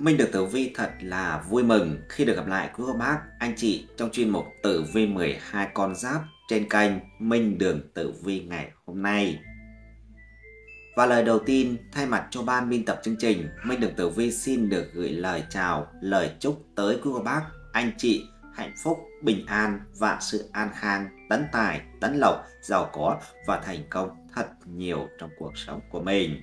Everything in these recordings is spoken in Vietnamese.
Minh được Tử Vi thật là vui mừng khi được gặp lại quý cô bác, anh chị trong chuyên mục Tử Vi 12 con giáp trên kênh Minh Đường Tử Vi ngày hôm nay. Và lời đầu tiên, thay mặt cho ban biên tập chương trình, Minh Đường Tử Vi xin được gửi lời chào, lời chúc tới quý cô bác, anh chị hạnh phúc, bình an, vạn sự an khang, tấn tài, tấn lộc, giàu có và thành công thật nhiều trong cuộc sống của mình.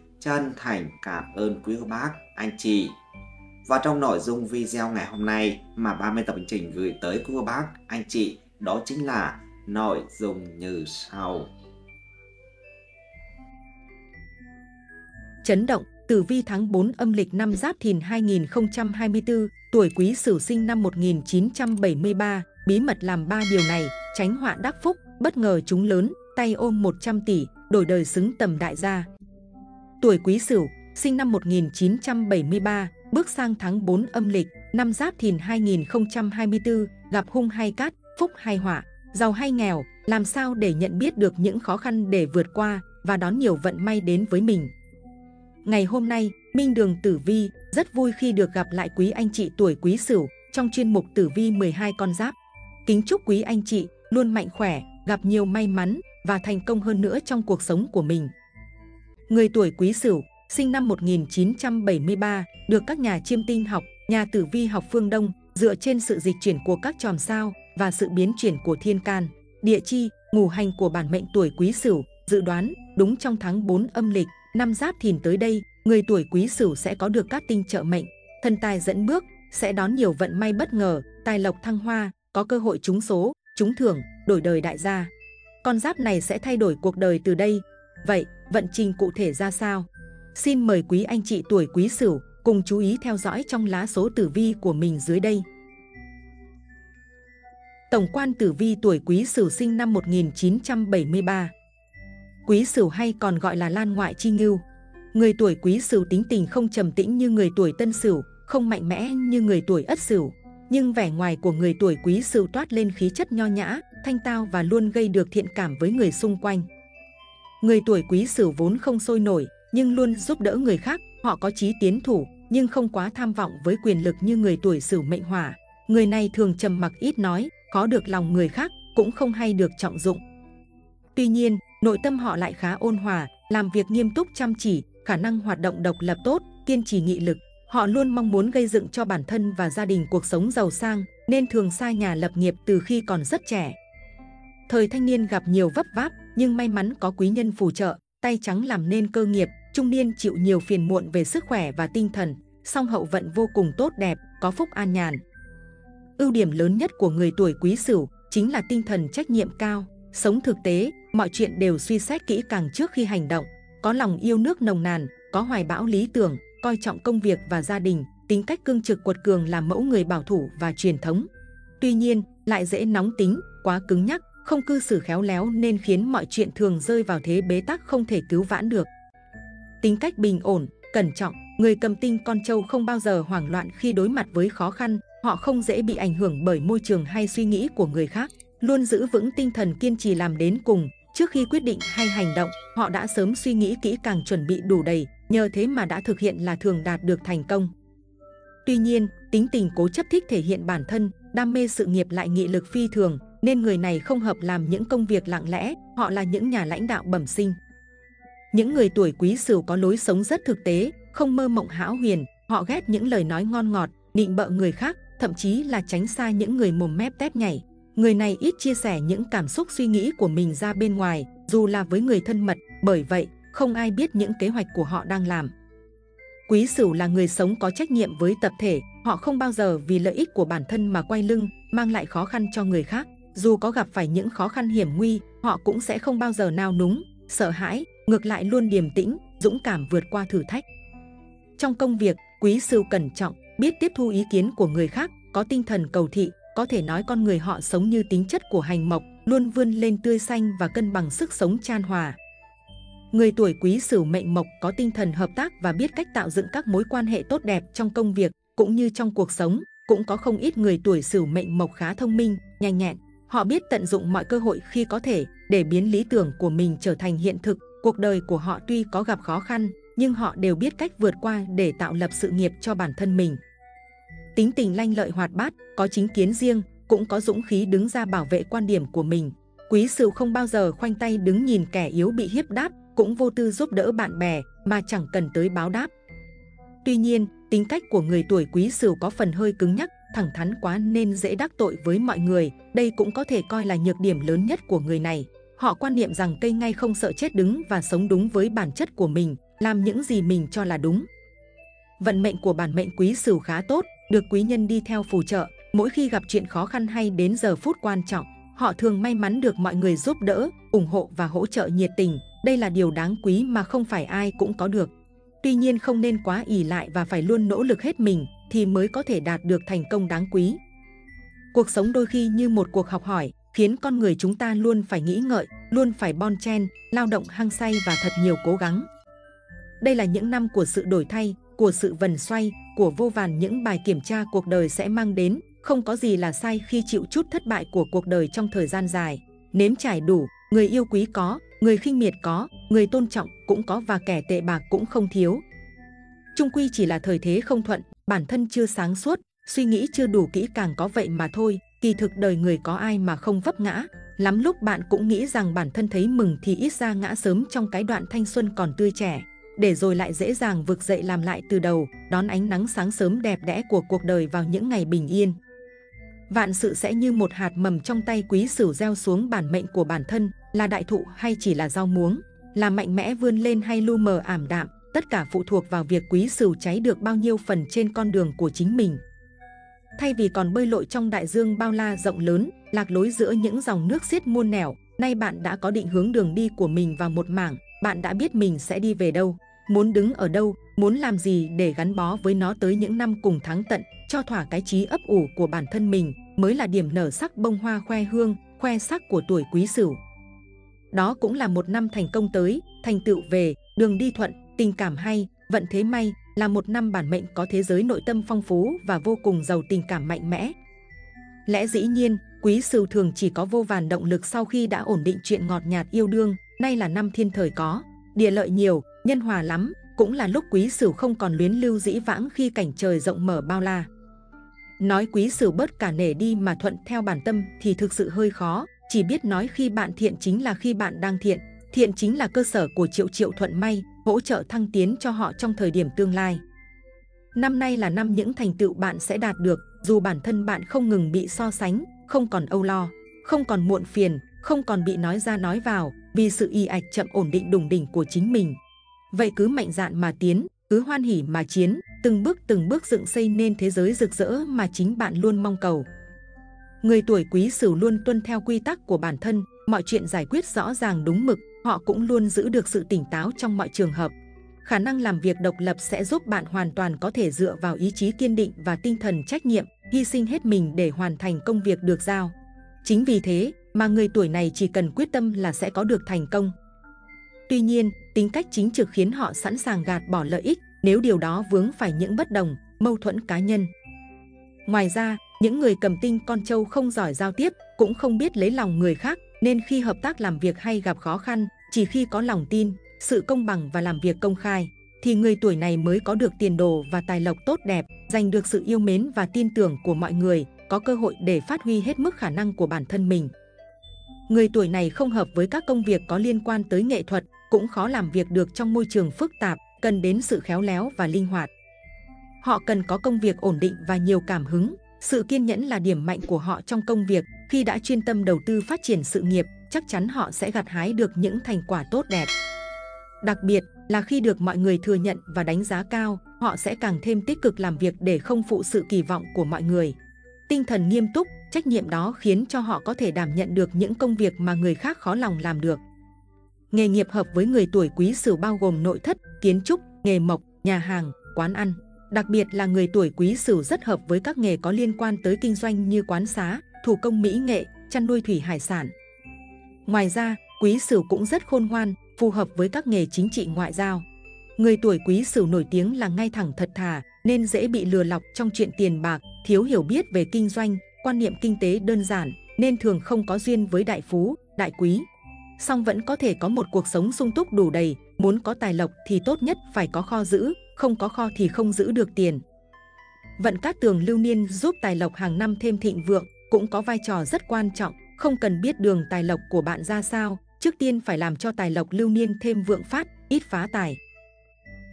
chân thành cảm ơn quý cô bác, anh chị. Và trong nội dung video ngày hôm nay mà 30 tập hành trình gửi tới quý cô bác, anh chị đó chính là nội dung như sau. Chấn động, tử vi tháng 4 âm lịch năm Giáp Thìn 2024, tuổi Quý Sửu sinh năm 1973, bí mật làm ba điều này, tránh họa đắc phúc, bất ngờ chúng lớn, tay ôm 100 tỷ, đổi đời xứng tầm đại gia tuổi Quý Sửu, sinh năm 1973, bước sang tháng 4 âm lịch, năm Giáp Thìn 2024, gặp hung hay cát, phúc hay họa, giàu hay nghèo, làm sao để nhận biết được những khó khăn để vượt qua và đón nhiều vận may đến với mình. Ngày hôm nay, Minh Đường Tử Vi rất vui khi được gặp lại quý anh chị tuổi Quý Sửu trong chuyên mục Tử Vi 12 con giáp. Kính chúc quý anh chị luôn mạnh khỏe, gặp nhiều may mắn và thành công hơn nữa trong cuộc sống của mình. Người tuổi Quý Sửu, sinh năm 1973, được các nhà chiêm tinh học, nhà tử vi học phương Đông dựa trên sự dịch chuyển của các chòm sao và sự biến chuyển của thiên can, địa chi, ngũ hành của bản mệnh tuổi Quý Sửu, dự đoán đúng trong tháng 4 âm lịch, năm Giáp Thìn tới đây, người tuổi Quý Sửu sẽ có được các tinh trợ mệnh, thân tài dẫn bước, sẽ đón nhiều vận may bất ngờ, tài lộc thăng hoa, có cơ hội trúng số, trúng thưởng, đổi đời đại gia. Con giáp này sẽ thay đổi cuộc đời từ đây. Vậy, vận trình cụ thể ra sao? Xin mời quý anh chị tuổi quý sửu cùng chú ý theo dõi trong lá số tử vi của mình dưới đây. Tổng quan tử vi tuổi quý sửu sinh năm 1973 Quý sửu hay còn gọi là lan ngoại chi ngưu Người tuổi quý sửu tính tình không trầm tĩnh như người tuổi tân sửu, không mạnh mẽ như người tuổi ất sửu. Nhưng vẻ ngoài của người tuổi quý sửu toát lên khí chất nho nhã, thanh tao và luôn gây được thiện cảm với người xung quanh. Người tuổi quý sửu vốn không sôi nổi, nhưng luôn giúp đỡ người khác. Họ có chí tiến thủ, nhưng không quá tham vọng với quyền lực như người tuổi sửu mệnh hỏa. Người này thường trầm mặc ít nói, có được lòng người khác, cũng không hay được trọng dụng. Tuy nhiên, nội tâm họ lại khá ôn hòa, làm việc nghiêm túc chăm chỉ, khả năng hoạt động độc lập tốt, kiên trì nghị lực. Họ luôn mong muốn gây dựng cho bản thân và gia đình cuộc sống giàu sang, nên thường xa nhà lập nghiệp từ khi còn rất trẻ. Thời thanh niên gặp nhiều vấp váp, nhưng may mắn có quý nhân phù trợ, tay trắng làm nên cơ nghiệp, trung niên chịu nhiều phiền muộn về sức khỏe và tinh thần, song hậu vận vô cùng tốt đẹp, có phúc an nhàn. Ưu điểm lớn nhất của người tuổi quý sửu chính là tinh thần trách nhiệm cao, sống thực tế, mọi chuyện đều suy xét kỹ càng trước khi hành động, có lòng yêu nước nồng nàn, có hoài bão lý tưởng, coi trọng công việc và gia đình, tính cách cương trực quật cường làm mẫu người bảo thủ và truyền thống. Tuy nhiên, lại dễ nóng tính, quá cứng nhắc, không cư xử khéo léo nên khiến mọi chuyện thường rơi vào thế bế tắc không thể cứu vãn được. Tính cách bình ổn, cẩn trọng, người cầm tinh con trâu không bao giờ hoảng loạn khi đối mặt với khó khăn, họ không dễ bị ảnh hưởng bởi môi trường hay suy nghĩ của người khác, luôn giữ vững tinh thần kiên trì làm đến cùng. Trước khi quyết định hay hành động, họ đã sớm suy nghĩ kỹ càng chuẩn bị đủ đầy, nhờ thế mà đã thực hiện là thường đạt được thành công. Tuy nhiên, tính tình cố chấp thích thể hiện bản thân, đam mê sự nghiệp lại nghị lực phi thường, nên người này không hợp làm những công việc lặng lẽ, họ là những nhà lãnh đạo bẩm sinh. Những người tuổi quý sửu có lối sống rất thực tế, không mơ mộng hão huyền, họ ghét những lời nói ngon ngọt, nịnh bợ người khác, thậm chí là tránh xa những người mồm mép tép nhảy. Người này ít chia sẻ những cảm xúc suy nghĩ của mình ra bên ngoài, dù là với người thân mật, bởi vậy không ai biết những kế hoạch của họ đang làm. Quý Sửu là người sống có trách nhiệm với tập thể, họ không bao giờ vì lợi ích của bản thân mà quay lưng, mang lại khó khăn cho người khác. Dù có gặp phải những khó khăn hiểm nguy, họ cũng sẽ không bao giờ nao núng, sợ hãi, ngược lại luôn điềm tĩnh, dũng cảm vượt qua thử thách. Trong công việc, quý sửu cẩn trọng, biết tiếp thu ý kiến của người khác, có tinh thần cầu thị, có thể nói con người họ sống như tính chất của hành mộc, luôn vươn lên tươi xanh và cân bằng sức sống chan hòa. Người tuổi quý sửu mệnh mộc có tinh thần hợp tác và biết cách tạo dựng các mối quan hệ tốt đẹp trong công việc cũng như trong cuộc sống. Cũng có không ít người tuổi sửu mệnh mộc khá thông minh, nhanh nhẹn. Họ biết tận dụng mọi cơ hội khi có thể để biến lý tưởng của mình trở thành hiện thực. Cuộc đời của họ tuy có gặp khó khăn, nhưng họ đều biết cách vượt qua để tạo lập sự nghiệp cho bản thân mình. Tính tình lanh lợi hoạt bát, có chính kiến riêng, cũng có dũng khí đứng ra bảo vệ quan điểm của mình. Quý sửu không bao giờ khoanh tay đứng nhìn kẻ yếu bị hiếp đáp, cũng vô tư giúp đỡ bạn bè mà chẳng cần tới báo đáp. Tuy nhiên, tính cách của người tuổi quý sửu có phần hơi cứng nhắc, thẳng thắn quá nên dễ đắc tội với mọi người. Đây cũng có thể coi là nhược điểm lớn nhất của người này. Họ quan niệm rằng cây ngay không sợ chết đứng và sống đúng với bản chất của mình, làm những gì mình cho là đúng. Vận mệnh của bản mệnh quý sửu khá tốt, được quý nhân đi theo phù trợ. Mỗi khi gặp chuyện khó khăn hay đến giờ phút quan trọng, họ thường may mắn được mọi người giúp đỡ, ủng hộ và hỗ trợ nhiệt tình. Đây là điều đáng quý mà không phải ai cũng có được. Tuy nhiên không nên quá ỉ lại và phải luôn nỗ lực hết mình thì mới có thể đạt được thành công đáng quý. Cuộc sống đôi khi như một cuộc học hỏi, khiến con người chúng ta luôn phải nghĩ ngợi, luôn phải bon chen, lao động hăng say và thật nhiều cố gắng. Đây là những năm của sự đổi thay, của sự vần xoay, của vô vàn những bài kiểm tra cuộc đời sẽ mang đến. Không có gì là sai khi chịu chút thất bại của cuộc đời trong thời gian dài. Nếm trải đủ, người yêu quý có, người khinh miệt có, người tôn trọng cũng có và kẻ tệ bạc cũng không thiếu. Trung quy chỉ là thời thế không thuận, bản thân chưa sáng suốt, suy nghĩ chưa đủ kỹ càng có vậy mà thôi. Kỳ thực đời người có ai mà không vấp ngã. Lắm lúc bạn cũng nghĩ rằng bản thân thấy mừng thì ít ra ngã sớm trong cái đoạn thanh xuân còn tươi trẻ để rồi lại dễ dàng vực dậy làm lại từ đầu, đón ánh nắng sáng sớm đẹp đẽ của cuộc đời vào những ngày bình yên. Vạn sự sẽ như một hạt mầm trong tay quý sửu gieo xuống bản mệnh của bản thân, là đại thụ hay chỉ là rau muống, là mạnh mẽ vươn lên hay lu mờ ảm đạm, tất cả phụ thuộc vào việc quý sửu cháy được bao nhiêu phần trên con đường của chính mình. Thay vì còn bơi lội trong đại dương bao la rộng lớn, lạc lối giữa những dòng nước xiết muôn nẻo, nay bạn đã có định hướng đường đi của mình vào một mảng, bạn đã biết mình sẽ đi về đâu, muốn đứng ở đâu, muốn làm gì để gắn bó với nó tới những năm cùng tháng tận, cho thỏa cái trí ấp ủ của bản thân mình mới là điểm nở sắc bông hoa khoe hương, khoe sắc của tuổi quý sửu. Đó cũng là một năm thành công tới, thành tựu về, đường đi thuận, tình cảm hay, vận thế may, là một năm bản mệnh có thế giới nội tâm phong phú và vô cùng giàu tình cảm mạnh mẽ. Lẽ dĩ nhiên, quý sửu thường chỉ có vô vàn động lực sau khi đã ổn định chuyện ngọt nhạt yêu đương, nay là năm thiên thời có, địa lợi nhiều, nhân hòa lắm, cũng là lúc quý sửu không còn luyến lưu dĩ vãng khi cảnh trời rộng mở bao la. Nói quý sửu bớt cả nể đi mà thuận theo bản tâm thì thực sự hơi khó, chỉ biết nói khi bạn thiện chính là khi bạn đang thiện, thiện chính là cơ sở của triệu triệu thuận may, hỗ trợ thăng tiến cho họ trong thời điểm tương lai. Năm nay là năm những thành tựu bạn sẽ đạt được, dù bản thân bạn không ngừng bị so sánh, không còn âu lo, không còn muộn phiền, không còn bị nói ra nói vào vì sự y ạch chậm ổn định đùng đỉnh của chính mình. Vậy cứ mạnh dạn mà tiến, cứ hoan hỉ mà chiến, từng bước từng bước dựng xây nên thế giới rực rỡ mà chính bạn luôn mong cầu. Người tuổi quý sửu luôn tuân theo quy tắc của bản thân, mọi chuyện giải quyết rõ ràng đúng mực, họ cũng luôn giữ được sự tỉnh táo trong mọi trường hợp. Khả năng làm việc độc lập sẽ giúp bạn hoàn toàn có thể dựa vào ý chí kiên định và tinh thần trách nhiệm, hy sinh hết mình để hoàn thành công việc được giao. Chính vì thế mà người tuổi này chỉ cần quyết tâm là sẽ có được thành công. Tuy nhiên, tính cách chính trực khiến họ sẵn sàng gạt bỏ lợi ích nếu điều đó vướng phải những bất đồng, mâu thuẫn cá nhân. Ngoài ra, những người cầm tinh con trâu không giỏi giao tiếp, cũng không biết lấy lòng người khác, nên khi hợp tác làm việc hay gặp khó khăn, chỉ khi có lòng tin, sự công bằng và làm việc công khai, thì người tuổi này mới có được tiền đồ và tài lộc tốt đẹp, giành được sự yêu mến và tin tưởng của mọi người, có cơ hội để phát huy hết mức khả năng của bản thân mình. Người tuổi này không hợp với các công việc có liên quan tới nghệ thuật, cũng khó làm việc được trong môi trường phức tạp, cần đến sự khéo léo và linh hoạt. Họ cần có công việc ổn định và nhiều cảm hứng. Sự kiên nhẫn là điểm mạnh của họ trong công việc. Khi đã chuyên tâm đầu tư phát triển sự nghiệp, chắc chắn họ sẽ gặt hái được những thành quả tốt đẹp. Đặc biệt là khi được mọi người thừa nhận và đánh giá cao, họ sẽ càng thêm tích cực làm việc để không phụ sự kỳ vọng của mọi người. Tinh thần nghiêm túc, trách nhiệm đó khiến cho họ có thể đảm nhận được những công việc mà người khác khó lòng làm được. Nghề nghiệp hợp với người tuổi quý sửu bao gồm nội thất, kiến trúc, nghề mộc, nhà hàng, quán ăn. Đặc biệt là người tuổi quý sửu rất hợp với các nghề có liên quan tới kinh doanh như quán xá, thủ công mỹ nghệ, chăn nuôi thủy hải sản. Ngoài ra, quý sửu cũng rất khôn ngoan, phù hợp với các nghề chính trị ngoại giao. Người tuổi quý sửu nổi tiếng là ngay thẳng thật thà, nên dễ bị lừa lọc trong chuyện tiền bạc, thiếu hiểu biết về kinh doanh, quan niệm kinh tế đơn giản, nên thường không có duyên với đại phú, đại quý. Song vẫn có thể có một cuộc sống sung túc đủ đầy, muốn có tài lộc thì tốt nhất phải có kho giữ, không có kho thì không giữ được tiền. Vận cát tường lưu niên giúp tài lộc hàng năm thêm thịnh vượng, cũng có vai trò rất quan trọng, không cần biết đường tài lộc của bạn ra sao, trước tiên phải làm cho tài lộc lưu niên thêm vượng phát, ít phá tài.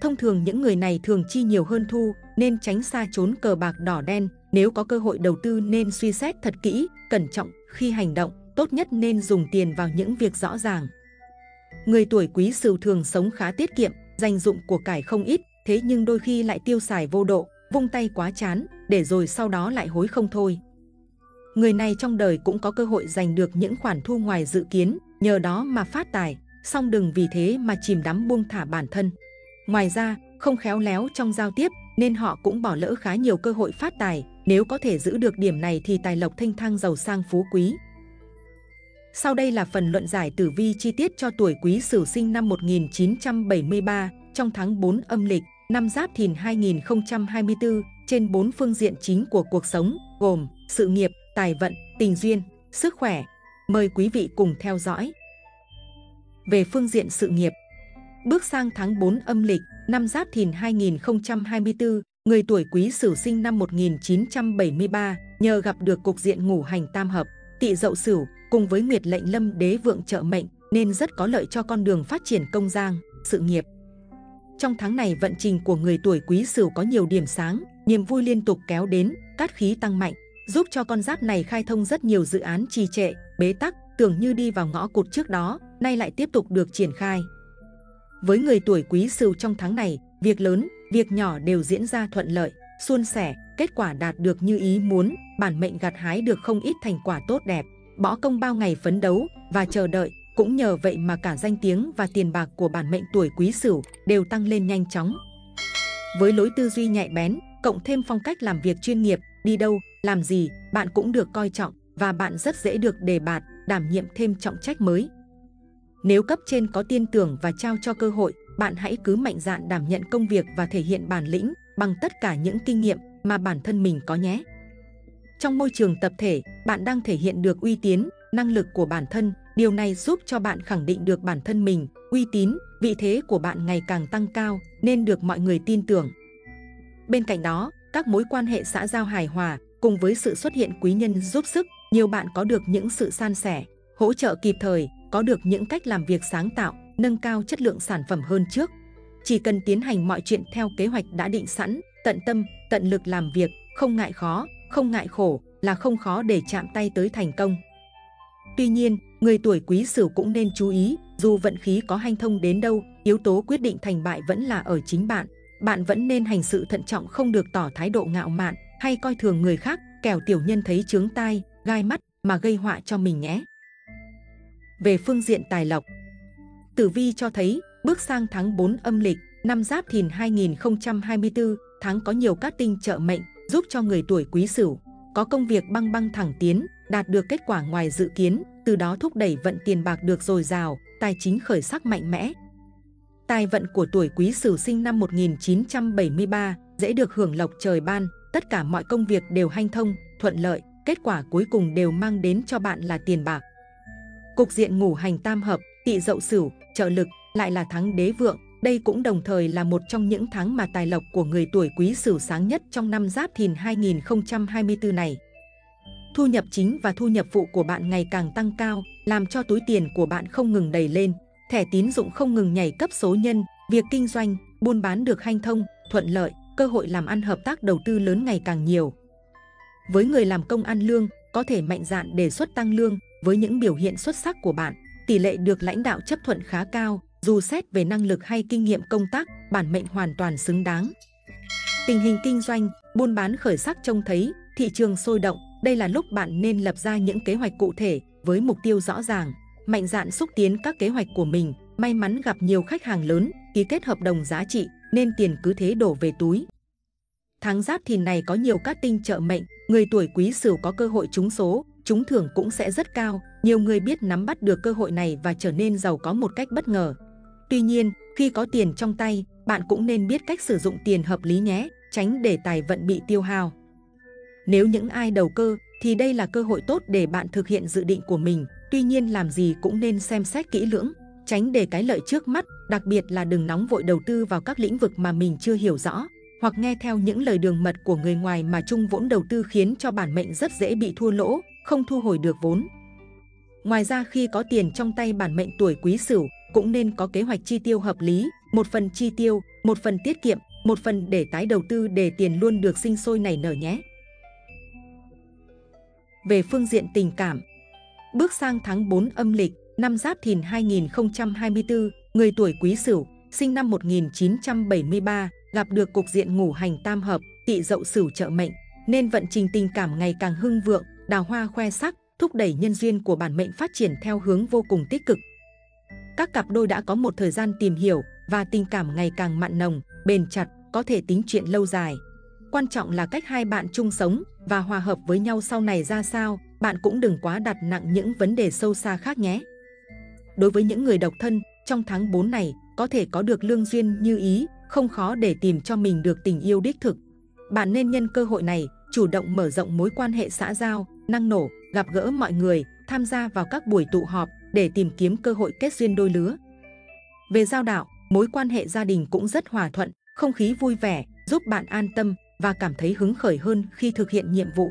Thông thường những người này thường chi nhiều hơn thu, nên tránh xa trốn cờ bạc đỏ đen. Nếu có cơ hội đầu tư nên suy xét thật kỹ, cẩn trọng khi hành động, tốt nhất nên dùng tiền vào những việc rõ ràng. Người tuổi quý sửu thường sống khá tiết kiệm, dành dụng của cải không ít, thế nhưng đôi khi lại tiêu xài vô độ, vung tay quá chán, để rồi sau đó lại hối không thôi. Người này trong đời cũng có cơ hội giành được những khoản thu ngoài dự kiến, nhờ đó mà phát tài, song đừng vì thế mà chìm đắm buông thả bản thân. Ngoài ra, không khéo léo trong giao tiếp nên họ cũng bỏ lỡ khá nhiều cơ hội phát tài. Nếu có thể giữ được điểm này thì tài lộc thanh thang giàu sang phú quý. Sau đây là phần luận giải tử vi chi tiết cho tuổi Quý Sửu sinh năm 1973 trong tháng 4 âm lịch năm Giáp Thìn 2024 trên bốn phương diện chính của cuộc sống gồm sự nghiệp, tài vận, tình duyên, sức khỏe. Mời quý vị cùng theo dõi. Về phương diện sự nghiệp, Bước sang tháng 4 âm lịch, năm Giáp Thìn 2024, người tuổi Quý Sửu sinh năm 1973 nhờ gặp được cục diện ngủ hành tam hợp, Tỵ Dậu Sửu cùng với Nguyệt Lệnh Lâm Đế vượng trợ mệnh nên rất có lợi cho con đường phát triển công giang, sự nghiệp. Trong tháng này vận trình của người tuổi Quý Sửu có nhiều điểm sáng, niềm vui liên tục kéo đến, cát khí tăng mạnh, giúp cho con giáp này khai thông rất nhiều dự án trì trệ, bế tắc, tưởng như đi vào ngõ cụt trước đó, nay lại tiếp tục được triển khai. Với người tuổi quý sửu trong tháng này, việc lớn, việc nhỏ đều diễn ra thuận lợi, suôn sẻ, kết quả đạt được như ý muốn, bản mệnh gặt hái được không ít thành quả tốt đẹp, bỏ công bao ngày phấn đấu và chờ đợi, cũng nhờ vậy mà cả danh tiếng và tiền bạc của bản mệnh tuổi quý sửu đều tăng lên nhanh chóng. Với lối tư duy nhạy bén, cộng thêm phong cách làm việc chuyên nghiệp, đi đâu, làm gì, bạn cũng được coi trọng và bạn rất dễ được đề bạt, đảm nhiệm thêm trọng trách mới. Nếu cấp trên có tin tưởng và trao cho cơ hội, bạn hãy cứ mạnh dạn đảm nhận công việc và thể hiện bản lĩnh bằng tất cả những kinh nghiệm mà bản thân mình có nhé. Trong môi trường tập thể, bạn đang thể hiện được uy tín, năng lực của bản thân. Điều này giúp cho bạn khẳng định được bản thân mình, uy tín, vị thế của bạn ngày càng tăng cao nên được mọi người tin tưởng. Bên cạnh đó, các mối quan hệ xã giao hài hòa cùng với sự xuất hiện quý nhân giúp sức, nhiều bạn có được những sự san sẻ, hỗ trợ kịp thời có được những cách làm việc sáng tạo, nâng cao chất lượng sản phẩm hơn trước. Chỉ cần tiến hành mọi chuyện theo kế hoạch đã định sẵn, tận tâm, tận lực làm việc, không ngại khó, không ngại khổ là không khó để chạm tay tới thành công. Tuy nhiên, người tuổi quý sửu cũng nên chú ý, dù vận khí có hanh thông đến đâu, yếu tố quyết định thành bại vẫn là ở chính bạn. Bạn vẫn nên hành sự thận trọng không được tỏ thái độ ngạo mạn hay coi thường người khác, kẻo tiểu nhân thấy chướng tai, gai mắt mà gây họa cho mình nhé về phương diện tài lộc. Tử vi cho thấy, bước sang tháng 4 âm lịch, năm Giáp Thìn 2024, tháng có nhiều cát tinh trợ mệnh, giúp cho người tuổi Quý Sửu có công việc băng băng thẳng tiến, đạt được kết quả ngoài dự kiến, từ đó thúc đẩy vận tiền bạc được dồi dào, tài chính khởi sắc mạnh mẽ. Tài vận của tuổi Quý Sửu sinh năm 1973 dễ được hưởng lộc trời ban, tất cả mọi công việc đều hanh thông, thuận lợi, kết quả cuối cùng đều mang đến cho bạn là tiền bạc. Cục diện ngủ hành tam hợp, tỵ dậu sửu, trợ lực, lại là thắng đế vượng. Đây cũng đồng thời là một trong những tháng mà tài lộc của người tuổi quý sửu sáng nhất trong năm giáp thìn 2024 này. Thu nhập chính và thu nhập phụ của bạn ngày càng tăng cao, làm cho túi tiền của bạn không ngừng đầy lên. Thẻ tín dụng không ngừng nhảy cấp số nhân, việc kinh doanh, buôn bán được hanh thông, thuận lợi, cơ hội làm ăn hợp tác đầu tư lớn ngày càng nhiều. Với người làm công ăn lương, có thể mạnh dạn đề xuất tăng lương, với những biểu hiện xuất sắc của bạn, tỷ lệ được lãnh đạo chấp thuận khá cao, dù xét về năng lực hay kinh nghiệm công tác, bản mệnh hoàn toàn xứng đáng. Tình hình kinh doanh, buôn bán khởi sắc trông thấy, thị trường sôi động, đây là lúc bạn nên lập ra những kế hoạch cụ thể với mục tiêu rõ ràng, mạnh dạn xúc tiến các kế hoạch của mình, may mắn gặp nhiều khách hàng lớn, ký kết hợp đồng giá trị nên tiền cứ thế đổ về túi. tháng giáp thìn này có nhiều cát tinh trợ mệnh, người tuổi quý sửu có cơ hội trúng số, trúng thưởng cũng sẽ rất cao. Nhiều người biết nắm bắt được cơ hội này và trở nên giàu có một cách bất ngờ. Tuy nhiên, khi có tiền trong tay, bạn cũng nên biết cách sử dụng tiền hợp lý nhé, tránh để tài vận bị tiêu hao. Nếu những ai đầu cơ, thì đây là cơ hội tốt để bạn thực hiện dự định của mình. Tuy nhiên làm gì cũng nên xem xét kỹ lưỡng, tránh để cái lợi trước mắt, đặc biệt là đừng nóng vội đầu tư vào các lĩnh vực mà mình chưa hiểu rõ, hoặc nghe theo những lời đường mật của người ngoài mà chung vốn đầu tư khiến cho bản mệnh rất dễ bị thua lỗ, không thu hồi được vốn. Ngoài ra khi có tiền trong tay bản mệnh tuổi quý sửu cũng nên có kế hoạch chi tiêu hợp lý, một phần chi tiêu, một phần tiết kiệm, một phần để tái đầu tư để tiền luôn được sinh sôi nảy nở nhé. Về phương diện tình cảm, bước sang tháng 4 âm lịch, năm Giáp Thìn 2024, người tuổi Quý Sửu, sinh năm 1973, gặp được cục diện ngủ hành tam hợp, tỵ dậu Sửu trợ mệnh, nên vận trình tình cảm ngày càng hưng vượng, đào hoa khoe sắc, thúc đẩy nhân duyên của bản mệnh phát triển theo hướng vô cùng tích cực. Các cặp đôi đã có một thời gian tìm hiểu và tình cảm ngày càng mặn nồng, bền chặt, có thể tính chuyện lâu dài. Quan trọng là cách hai bạn chung sống và hòa hợp với nhau sau này ra sao, bạn cũng đừng quá đặt nặng những vấn đề sâu xa khác nhé. Đối với những người độc thân, trong tháng 4 này có thể có được lương duyên như ý, không khó để tìm cho mình được tình yêu đích thực. Bạn nên nhân cơ hội này, chủ động mở rộng mối quan hệ xã giao, năng nổ, gặp gỡ mọi người, tham gia vào các buổi tụ họp để tìm kiếm cơ hội kết duyên đôi lứa. Về giao đạo, mối quan hệ gia đình cũng rất hòa thuận, không khí vui vẻ, giúp bạn an tâm và cảm thấy hứng khởi hơn khi thực hiện nhiệm vụ.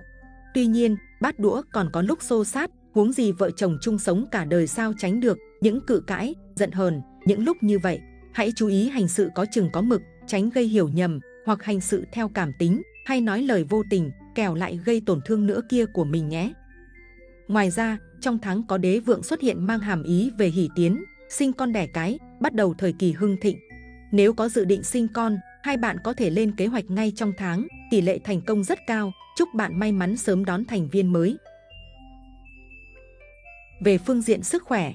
Tuy nhiên, bát đũa còn có lúc xô sát, huống gì vợ chồng chung sống cả đời sao tránh được những cự cãi, giận hờn, những lúc như vậy. Hãy chú ý hành sự có chừng có mực, tránh gây hiểu nhầm hoặc hành sự theo cảm tính hay nói lời vô tình, kẻo lại gây tổn thương nữa kia của mình nhé. Ngoài ra, trong tháng có đế vượng xuất hiện mang hàm ý về hỷ tiến, sinh con đẻ cái, bắt đầu thời kỳ hưng thịnh. Nếu có dự định sinh con, hai bạn có thể lên kế hoạch ngay trong tháng, tỷ lệ thành công rất cao, chúc bạn may mắn sớm đón thành viên mới. Về phương diện sức khỏe,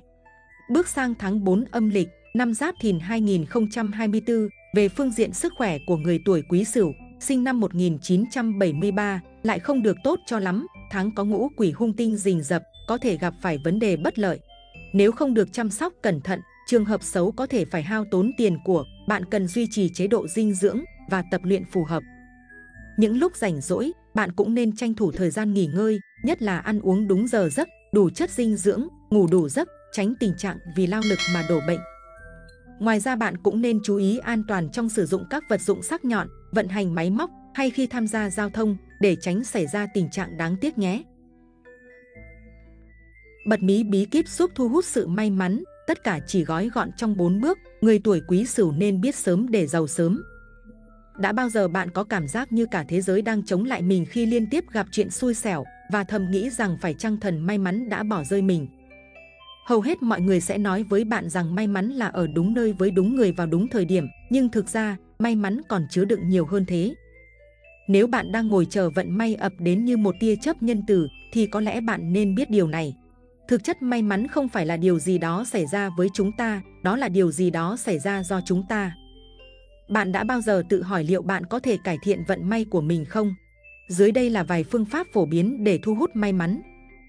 bước sang tháng 4 âm lịch, năm Giáp Thìn 2024, về phương diện sức khỏe của người tuổi Quý Sửu, sinh năm 1973, lại không được tốt cho lắm, tháng có ngũ quỷ hung tinh rình rập, có thể gặp phải vấn đề bất lợi. Nếu không được chăm sóc cẩn thận, trường hợp xấu có thể phải hao tốn tiền của, bạn cần duy trì chế độ dinh dưỡng và tập luyện phù hợp. Những lúc rảnh rỗi, bạn cũng nên tranh thủ thời gian nghỉ ngơi, nhất là ăn uống đúng giờ giấc, đủ chất dinh dưỡng, ngủ đủ giấc, tránh tình trạng vì lao lực mà đổ bệnh. Ngoài ra bạn cũng nên chú ý an toàn trong sử dụng các vật dụng sắc nhọn, vận hành máy móc hay khi tham gia giao thông để tránh xảy ra tình trạng đáng tiếc nhé. Bật mí bí kíp giúp thu hút sự may mắn, tất cả chỉ gói gọn trong 4 bước, người tuổi quý sửu nên biết sớm để giàu sớm. Đã bao giờ bạn có cảm giác như cả thế giới đang chống lại mình khi liên tiếp gặp chuyện xui xẻo và thầm nghĩ rằng phải chăng thần may mắn đã bỏ rơi mình? Hầu hết mọi người sẽ nói với bạn rằng may mắn là ở đúng nơi với đúng người vào đúng thời điểm, nhưng thực ra may mắn còn chứa đựng nhiều hơn thế. Nếu bạn đang ngồi chờ vận may ập đến như một tia chớp nhân từ, thì có lẽ bạn nên biết điều này. Thực chất may mắn không phải là điều gì đó xảy ra với chúng ta, đó là điều gì đó xảy ra do chúng ta. Bạn đã bao giờ tự hỏi liệu bạn có thể cải thiện vận may của mình không? Dưới đây là vài phương pháp phổ biến để thu hút may mắn.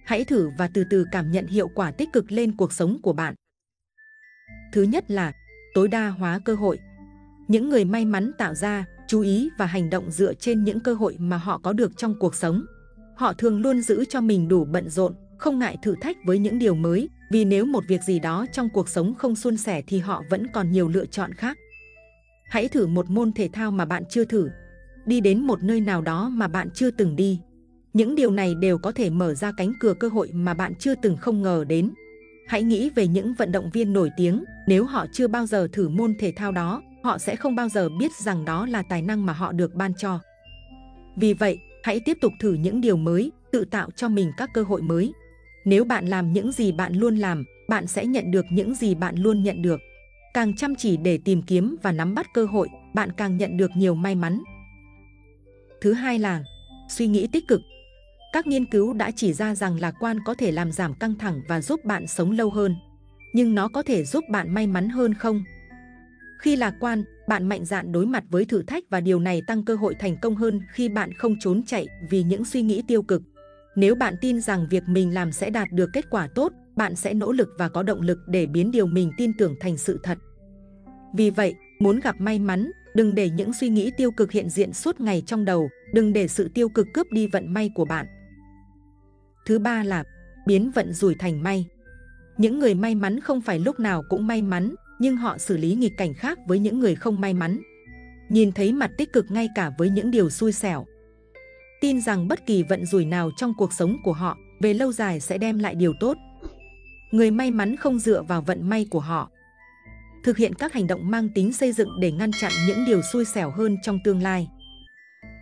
Hãy thử và từ từ cảm nhận hiệu quả tích cực lên cuộc sống của bạn. Thứ nhất là tối đa hóa cơ hội. Những người may mắn tạo ra, chú ý và hành động dựa trên những cơ hội mà họ có được trong cuộc sống. Họ thường luôn giữ cho mình đủ bận rộn, không ngại thử thách với những điều mới, vì nếu một việc gì đó trong cuộc sống không suôn sẻ thì họ vẫn còn nhiều lựa chọn khác. Hãy thử một môn thể thao mà bạn chưa thử, đi đến một nơi nào đó mà bạn chưa từng đi. Những điều này đều có thể mở ra cánh cửa cơ hội mà bạn chưa từng không ngờ đến. Hãy nghĩ về những vận động viên nổi tiếng, nếu họ chưa bao giờ thử môn thể thao đó, họ sẽ không bao giờ biết rằng đó là tài năng mà họ được ban cho. Vì vậy, hãy tiếp tục thử những điều mới, tự tạo cho mình các cơ hội mới. Nếu bạn làm những gì bạn luôn làm, bạn sẽ nhận được những gì bạn luôn nhận được. Càng chăm chỉ để tìm kiếm và nắm bắt cơ hội, bạn càng nhận được nhiều may mắn. Thứ hai là suy nghĩ tích cực. Các nghiên cứu đã chỉ ra rằng lạc quan có thể làm giảm căng thẳng và giúp bạn sống lâu hơn. Nhưng nó có thể giúp bạn may mắn hơn không? Khi lạc quan, bạn mạnh dạn đối mặt với thử thách và điều này tăng cơ hội thành công hơn khi bạn không trốn chạy vì những suy nghĩ tiêu cực. Nếu bạn tin rằng việc mình làm sẽ đạt được kết quả tốt, bạn sẽ nỗ lực và có động lực để biến điều mình tin tưởng thành sự thật. Vì vậy, muốn gặp may mắn, đừng để những suy nghĩ tiêu cực hiện diện suốt ngày trong đầu, đừng để sự tiêu cực cướp đi vận may của bạn. Thứ ba là biến vận rủi thành may. Những người may mắn không phải lúc nào cũng may mắn, nhưng họ xử lý nghịch cảnh khác với những người không may mắn. Nhìn thấy mặt tích cực ngay cả với những điều xui xẻo. Tin rằng bất kỳ vận rủi nào trong cuộc sống của họ về lâu dài sẽ đem lại điều tốt. Người may mắn không dựa vào vận may của họ. Thực hiện các hành động mang tính xây dựng để ngăn chặn những điều xui xẻo hơn trong tương lai.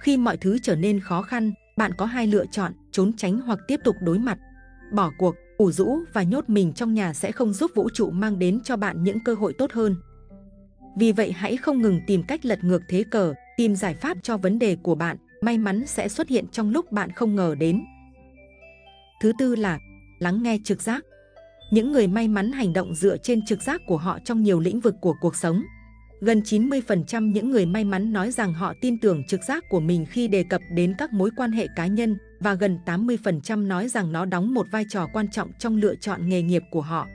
Khi mọi thứ trở nên khó khăn, bạn có hai lựa chọn, trốn tránh hoặc tiếp tục đối mặt. Bỏ cuộc, ủ rũ và nhốt mình trong nhà sẽ không giúp vũ trụ mang đến cho bạn những cơ hội tốt hơn. Vì vậy hãy không ngừng tìm cách lật ngược thế cờ, tìm giải pháp cho vấn đề của bạn, may mắn sẽ xuất hiện trong lúc bạn không ngờ đến. Thứ tư là lắng nghe trực giác. Những người may mắn hành động dựa trên trực giác của họ trong nhiều lĩnh vực của cuộc sống. Gần 90% những người may mắn nói rằng họ tin tưởng trực giác của mình khi đề cập đến các mối quan hệ cá nhân và gần 80% nói rằng nó đóng một vai trò quan trọng trong lựa chọn nghề nghiệp của họ.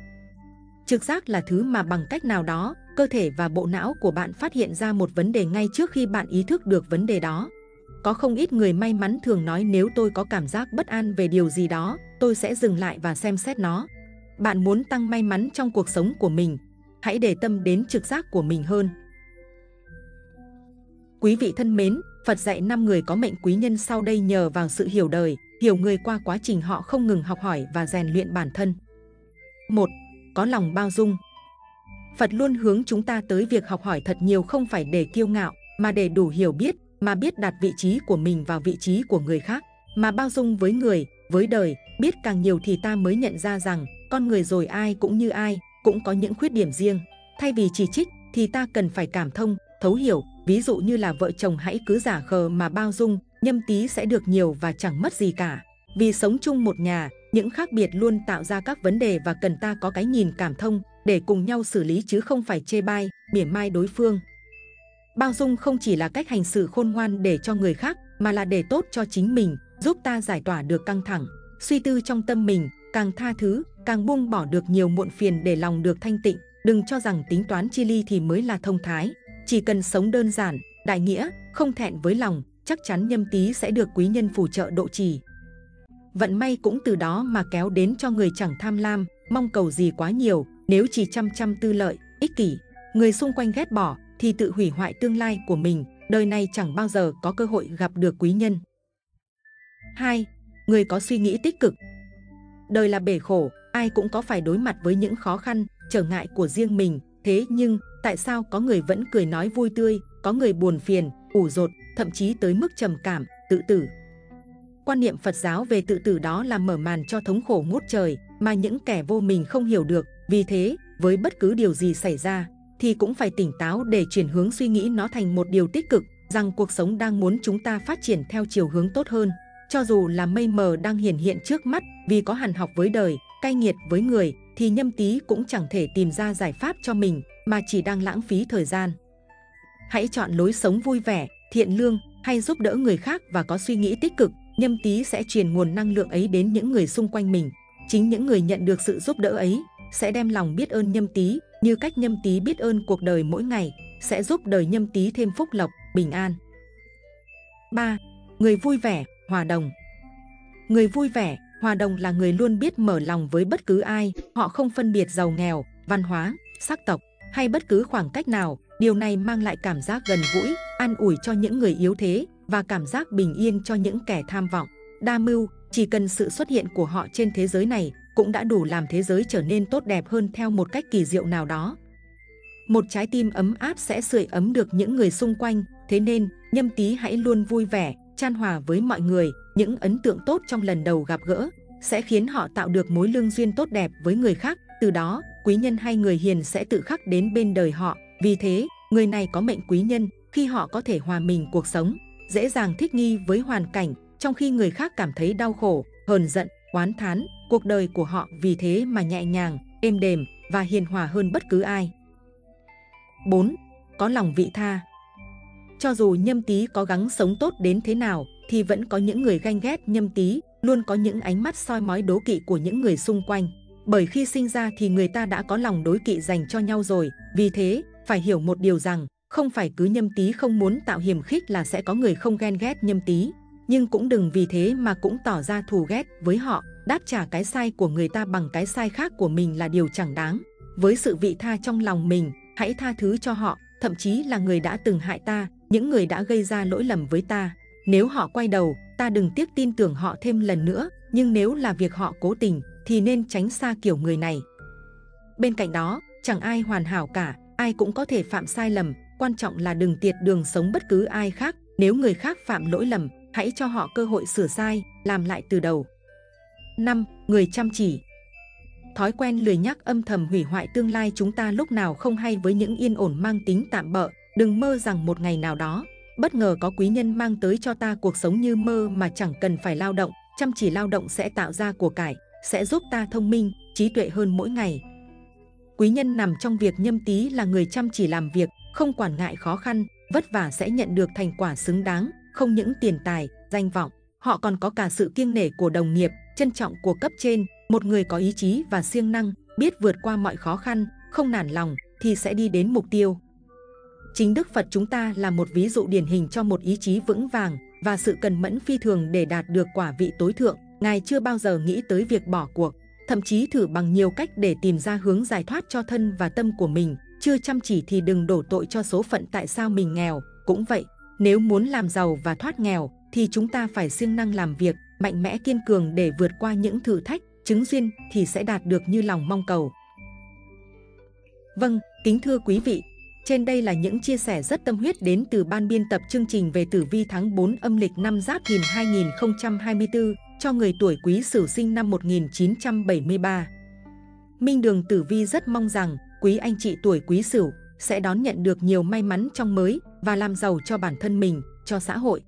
Trực giác là thứ mà bằng cách nào đó, cơ thể và bộ não của bạn phát hiện ra một vấn đề ngay trước khi bạn ý thức được vấn đề đó. Có không ít người may mắn thường nói nếu tôi có cảm giác bất an về điều gì đó, tôi sẽ dừng lại và xem xét nó. Bạn muốn tăng may mắn trong cuộc sống của mình, hãy để tâm đến trực giác của mình hơn. Quý vị thân mến, Phật dạy 5 người có mệnh quý nhân sau đây nhờ vào sự hiểu đời, hiểu người qua quá trình họ không ngừng học hỏi và rèn luyện bản thân. 1. Có lòng bao dung Phật luôn hướng chúng ta tới việc học hỏi thật nhiều không phải để kiêu ngạo, mà để đủ hiểu biết, mà biết đặt vị trí của mình vào vị trí của người khác, mà bao dung với người, với đời, biết càng nhiều thì ta mới nhận ra rằng con người rồi ai cũng như ai, cũng có những khuyết điểm riêng. Thay vì chỉ trích thì ta cần phải cảm thông, thấu hiểu, ví dụ như là vợ chồng hãy cứ giả khờ mà bao dung, nhâm tí sẽ được nhiều và chẳng mất gì cả. Vì sống chung một nhà, những khác biệt luôn tạo ra các vấn đề và cần ta có cái nhìn cảm thông để cùng nhau xử lý chứ không phải chê bai, mỉa mai đối phương. Bao dung không chỉ là cách hành xử khôn ngoan để cho người khác, mà là để tốt cho chính mình, giúp ta giải tỏa được căng thẳng, suy tư trong tâm mình, càng tha thứ, càng buông bỏ được nhiều muộn phiền để lòng được thanh tịnh. Đừng cho rằng tính toán chi ly thì mới là thông thái. Chỉ cần sống đơn giản, đại nghĩa, không thẹn với lòng, chắc chắn nhâm tý sẽ được quý nhân phù trợ độ trì. Vận may cũng từ đó mà kéo đến cho người chẳng tham lam, mong cầu gì quá nhiều, nếu chỉ chăm chăm tư lợi, ích kỷ, người xung quanh ghét bỏ, thì tự hủy hoại tương lai của mình, đời này chẳng bao giờ có cơ hội gặp được quý nhân. 2. Người có suy nghĩ tích cực Đời là bể khổ, ai cũng có phải đối mặt với những khó khăn, trở ngại của riêng mình. Thế nhưng, tại sao có người vẫn cười nói vui tươi, có người buồn phiền, ủ rột, thậm chí tới mức trầm cảm, tự tử? Quan niệm Phật giáo về tự tử đó là mở màn cho thống khổ ngút trời mà những kẻ vô mình không hiểu được. Vì thế, với bất cứ điều gì xảy ra, thì cũng phải tỉnh táo để chuyển hướng suy nghĩ nó thành một điều tích cực, rằng cuộc sống đang muốn chúng ta phát triển theo chiều hướng tốt hơn. Cho dù là mây mờ đang hiển hiện trước mắt vì có hàn học với đời, cay nghiệt với người, thì nhâm tý cũng chẳng thể tìm ra giải pháp cho mình mà chỉ đang lãng phí thời gian. Hãy chọn lối sống vui vẻ, thiện lương hay giúp đỡ người khác và có suy nghĩ tích cực, nhâm tý sẽ truyền nguồn năng lượng ấy đến những người xung quanh mình. Chính những người nhận được sự giúp đỡ ấy sẽ đem lòng biết ơn nhâm tý như cách nhâm tý biết ơn cuộc đời mỗi ngày, sẽ giúp đời nhâm tý thêm phúc lộc, bình an. 3. Người vui vẻ, hòa đồng Người vui vẻ, hòa đồng là người luôn biết mở lòng với bất cứ ai, họ không phân biệt giàu nghèo, văn hóa, sắc tộc hay bất cứ khoảng cách nào. Điều này mang lại cảm giác gần gũi, an ủi cho những người yếu thế và cảm giác bình yên cho những kẻ tham vọng. Đa mưu, chỉ cần sự xuất hiện của họ trên thế giới này cũng đã đủ làm thế giới trở nên tốt đẹp hơn theo một cách kỳ diệu nào đó. Một trái tim ấm áp sẽ sưởi ấm được những người xung quanh, thế nên nhâm tý hãy luôn vui vẻ, chan hòa với mọi người. Những ấn tượng tốt trong lần đầu gặp gỡ sẽ khiến họ tạo được mối lương duyên tốt đẹp với người khác. Từ đó, quý nhân hay người hiền sẽ tự khắc đến bên đời họ. Vì thế, người này có mệnh quý nhân khi họ có thể hòa mình cuộc sống, dễ dàng thích nghi với hoàn cảnh, trong khi người khác cảm thấy đau khổ, hờn giận, oán thán, cuộc đời của họ vì thế mà nhẹ nhàng, êm đềm và hiền hòa hơn bất cứ ai. 4. có lòng vị tha. Cho dù nhâm tý có gắng sống tốt đến thế nào, thì vẫn có những người ganh ghét nhâm tý, luôn có những ánh mắt soi mói đố kỵ của những người xung quanh. Bởi khi sinh ra thì người ta đã có lòng đối kỵ dành cho nhau rồi, vì thế, phải hiểu một điều rằng, không phải cứ nhâm tý không muốn tạo hiểm khích là sẽ có người không ghen ghét nhâm tý. Nhưng cũng đừng vì thế mà cũng tỏ ra thù ghét với họ, đáp trả cái sai của người ta bằng cái sai khác của mình là điều chẳng đáng. Với sự vị tha trong lòng mình, hãy tha thứ cho họ, thậm chí là người đã từng hại ta, những người đã gây ra lỗi lầm với ta. Nếu họ quay đầu, ta đừng tiếc tin tưởng họ thêm lần nữa, nhưng nếu là việc họ cố tình, thì nên tránh xa kiểu người này. Bên cạnh đó, chẳng ai hoàn hảo cả, ai cũng có thể phạm sai lầm, quan trọng là đừng tiệt đường sống bất cứ ai khác. Nếu người khác phạm lỗi lầm, hãy cho họ cơ hội sửa sai, làm lại từ đầu. 5. Người chăm chỉ Thói quen lười nhắc âm thầm hủy hoại tương lai chúng ta lúc nào không hay với những yên ổn mang tính tạm bợ. Đừng mơ rằng một ngày nào đó, bất ngờ có quý nhân mang tới cho ta cuộc sống như mơ mà chẳng cần phải lao động. Chăm chỉ lao động sẽ tạo ra của cải, sẽ giúp ta thông minh, trí tuệ hơn mỗi ngày. Quý nhân nằm trong việc nhâm tý là người chăm chỉ làm việc, không quản ngại khó khăn, vất vả sẽ nhận được thành quả xứng đáng, không những tiền tài, danh vọng, họ còn có cả sự kiêng nể của đồng nghiệp, trân trọng của cấp trên, một người có ý chí và siêng năng, biết vượt qua mọi khó khăn, không nản lòng thì sẽ đi đến mục tiêu. Chính Đức Phật chúng ta là một ví dụ điển hình cho một ý chí vững vàng và sự cần mẫn phi thường để đạt được quả vị tối thượng. Ngài chưa bao giờ nghĩ tới việc bỏ cuộc, thậm chí thử bằng nhiều cách để tìm ra hướng giải thoát cho thân và tâm của mình. Chưa chăm chỉ thì đừng đổ tội cho số phận tại sao mình nghèo. Cũng vậy, nếu muốn làm giàu và thoát nghèo, thì chúng ta phải siêng năng làm việc, mạnh mẽ kiên cường để vượt qua những thử thách, chứng duyên thì sẽ đạt được như lòng mong cầu. Vâng, kính thưa quý vị, trên đây là những chia sẻ rất tâm huyết đến từ ban biên tập chương trình về tử vi tháng 4 âm lịch năm Giáp Thìn 2024 cho người tuổi Quý Sửu sinh năm 1973. Minh Đường Tử Vi rất mong rằng quý anh chị tuổi Quý Sửu sẽ đón nhận được nhiều may mắn trong mới và làm giàu cho bản thân mình, cho xã hội.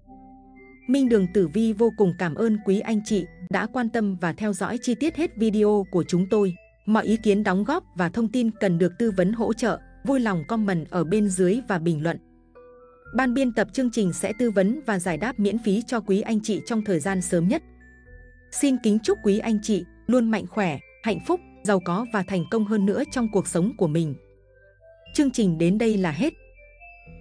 Minh Đường Tử Vi vô cùng cảm ơn quý anh chị đã quan tâm và theo dõi chi tiết hết video của chúng tôi. Mọi ý kiến đóng góp và thông tin cần được tư vấn hỗ trợ, vui lòng comment ở bên dưới và bình luận. Ban biên tập chương trình sẽ tư vấn và giải đáp miễn phí cho quý anh chị trong thời gian sớm nhất. Xin kính chúc quý anh chị luôn mạnh khỏe, hạnh phúc, giàu có và thành công hơn nữa trong cuộc sống của mình. Chương trình đến đây là hết.